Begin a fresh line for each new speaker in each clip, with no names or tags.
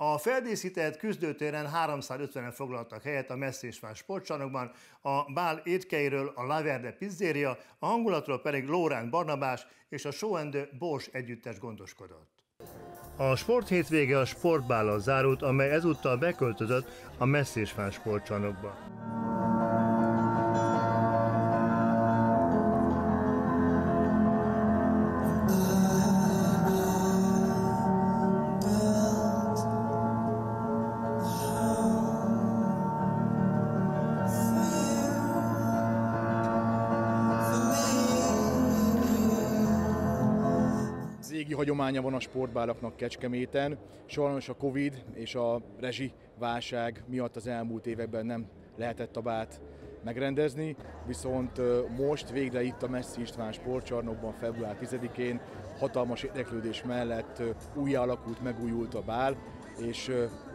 A feldíszített küzdőtéren 350-en foglaltak helyet a Messzésván sportcsarnokban, a Bál étkeiről a Laverde Pizzeria, a hangulatról pedig Lórán Barnabás és a Show Bors együttes gondoskodott. A sport hétvége a sportbállal zárult, amely ezúttal beköltözött a Messzésván sportcsarnokba.
Hagyománya van a sportbálaknak Kecskeméten. Sajnos a Covid és a rezsi válság miatt az elmúlt években nem lehetett a bát megrendezni, viszont most végre itt a Messzi István sportcsarnokban február 10-én hatalmas érdeklődés mellett újjá alakult, megújult a bál, és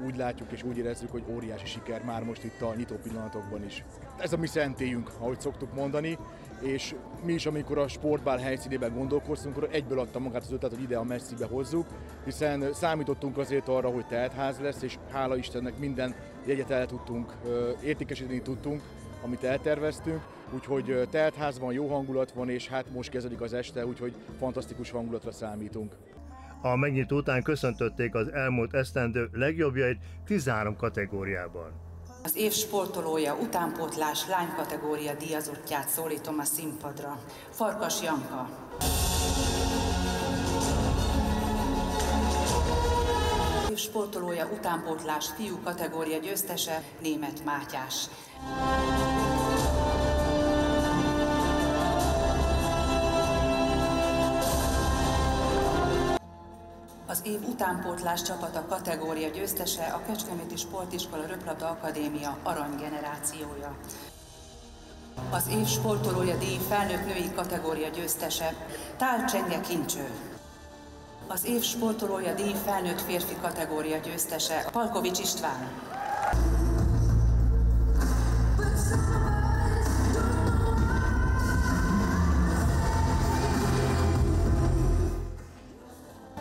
úgy látjuk és úgy érezzük, hogy óriási siker már most itt a nyitó pillanatokban is. Ez a mi szentélyünk, ahogy szoktuk mondani, és mi is, amikor a sportbál helyszínében gondolkoztunk, akkor egyből adta magát az ötlet, hogy ide a messzibe hozzuk, hiszen számítottunk azért arra, hogy teltház lesz, és hála Istennek minden jegyet el tudtunk, értékesíteni tudtunk, amit elterveztünk, úgyhogy teltház van, jó hangulat van, és hát most kezdődik az este, úgyhogy fantasztikus hangulatra számítunk.
A megnyitó után köszöntötték az elmúlt esztendő legjobbjait 13 kategóriában.
Az év sportolója utánpótlás lánykategória díjazottját szólítom a színpadra. Farkas Janka. Sportolója utánpótlás fiú kategória győztese Német Mátyás. Az év utánpótlás csapata kategória győztese a Kecskeméti Sportiskola Röplabda Akadémia aranygenerációja. Az év sportolója díj felnőtt női kategória győztese Tál Csenge Kincső. Az év sportolója díj felnőtt férfi kategória győztese Palkovics István.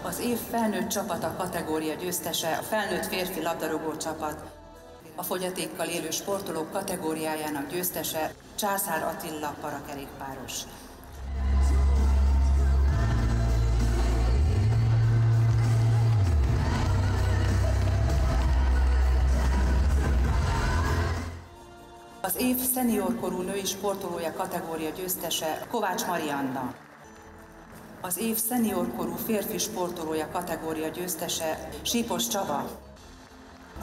Az év felnőtt csapata kategória győztese a felnőtt férfi labdarúgó csapat. A fogyatékkal élő sportolók kategóriájának győztese Császár Attila parakerékpáros. Az év szeniorkorú női sportolója kategória győztese Kovács Marianna. Az év szeniorkorú férfi sportolója kategória győztese Sípos Csaba.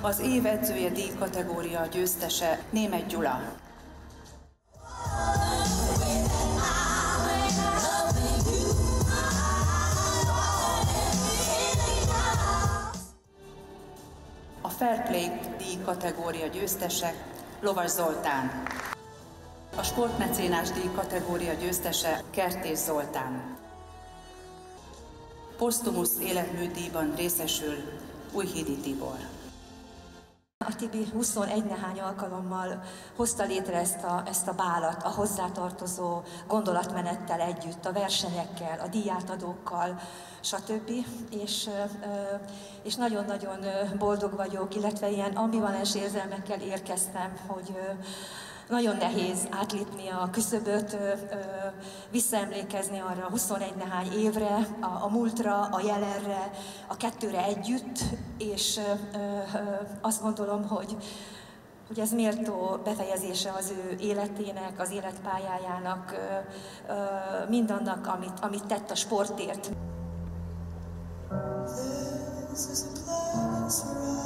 Az év edzője díj kategória győztese Német Gyula. A Fair Play díj kategória győztese Lovas Zoltán. A sportmecénás díj kategória győztese Kertész Zoltán. Posztumusz életműdíjban részesül Újhídi Tibor.
A Tibi 21 nehány alkalommal hozta létre ezt a, ezt a bálat a hozzátartozó gondolatmenettel együtt, a versenyekkel, a díjátadókkal, stb. És, és nagyon-nagyon boldog vagyok, illetve ilyen ambivalens érzelmekkel érkeztem, hogy nagyon nehéz átlépni a küszöböt, visszaemlékezni arra 21 nehány évre, a, a múltra, a jelenre, a kettőre együtt, és azt gondolom, hogy hogy ez méltó befejezése az ő életének, az életpályájának, mindannak, amit, amit tett a sportért. This is a